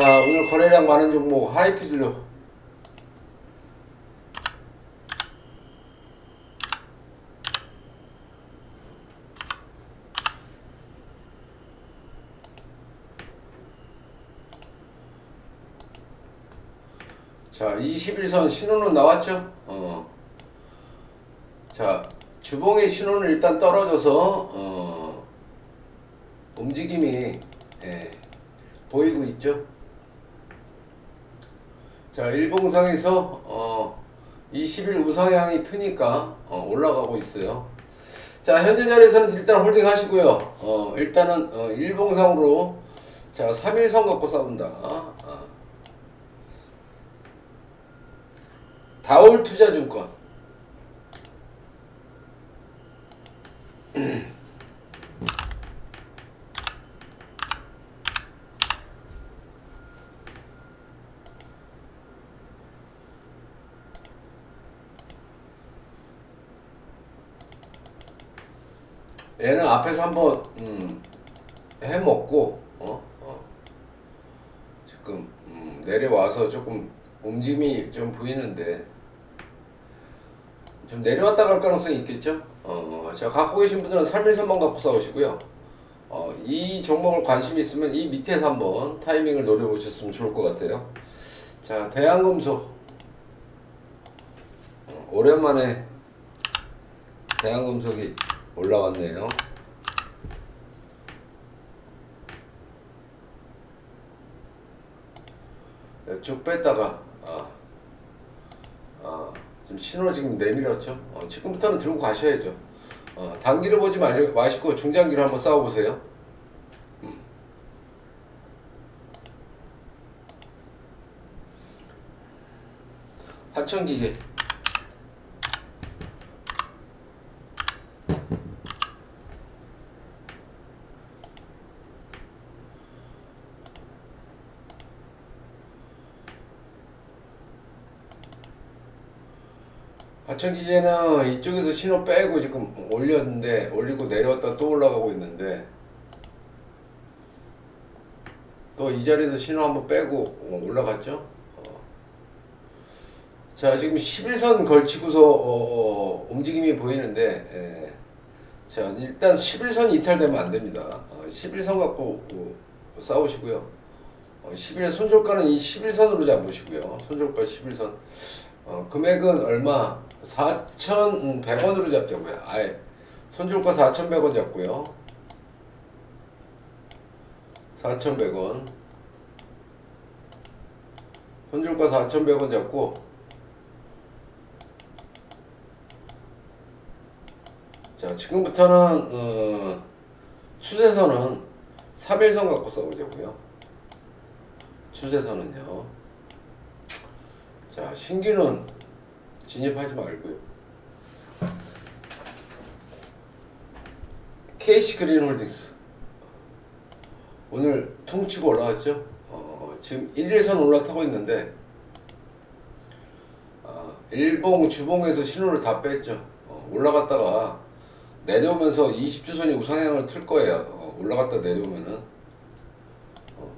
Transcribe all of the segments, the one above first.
자 오늘 거래량 많은 종목 하이트 진로 자 21선 신호는 나왔죠? 어. 자 주봉의 신호는 일단 떨어져서 어, 움직임이 예, 보이고 있죠 자 일봉상에서 어, 20일 우상향이 트니까 어, 올라가고 있어요. 자 현재 자리에서는 일단 홀딩 하시고요. 어, 일단은 어, 일봉상으로 자 3일선 갖고 싸운다. 아. 다올 투자증권 얘는 앞에서 한번 음, 해먹고 어? 어. 지금 음, 내려와서 조금 움직임이 좀 보이는데. 좀 내려왔다 갈 가능성이 있겠죠? 어, 자 갖고 계신 분들은 3일선만 갖고 싸우시고요. 어, 이 종목을 관심 있으면 이 밑에서 한번 타이밍을 노려보셨으면 좋을 것 같아요. 자 대한금속. 어, 오랜만에 대한금속이 올라왔네요. 네, 쭉 뺐다가 아, 아, 지금 신호 지금 내밀었죠. 어, 지금부터는 들고 가셔야죠. 어, 단기를 보지 마, 마시고 중장기를 한번 싸워보세요. 음. 하천기계 하천기계는 이쪽에서 신호 빼고 지금 올렸는데 올리고 내려왔다 또 올라가고 있는데 또 이 자리에서 신호 한번 빼고 올라갔죠? 어. 자 지금 11선 걸치고서 어, 어, 움직임이 보이는데 예. 자 일단 11선 이탈되면 안됩니다. 어, 11선 갖고 어, 싸우시고요. 11선 어, 손절가는 이 11선으로 잡으시고요. 손절가 11선 어, 금액은 얼마? 4,100원으로 잡자고요. 아예 손절가 4,100원 잡고요. 4,100원. 손절가 4,100원 잡고 자 지금부터는 어, 추세선은 3일선 갖고 써보자고요. 추세선은요. 자, 신규는 진입하지 말고요. KC 그린홀딩스 오늘 퉁치고 올라왔죠. 어, 지금 1일선 올라타고 있는데 어, 일봉 주봉에서 신호를 다 뺐죠. 어, 올라갔다가 내려오면서 20주선이 우상향을 틀 거예요. 어, 올라갔다 내려오면은 어,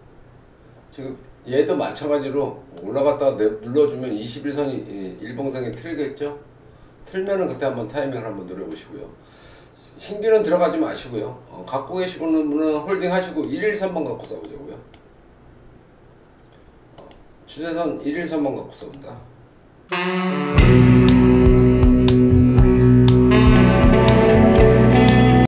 지금 얘도 마찬가지로 올라갔다가 눌러주면 21선이 일봉상이 틀겠죠? 틀면은 그때 한번 타이밍을 한번 노려보시고요. 신규는 들어가지 마시고요. 어, 갖고 계시는 분은 홀딩 하시고 1일선만 갖고 싸우자고요. 어, 추세선 1일선만 갖고 싸운다.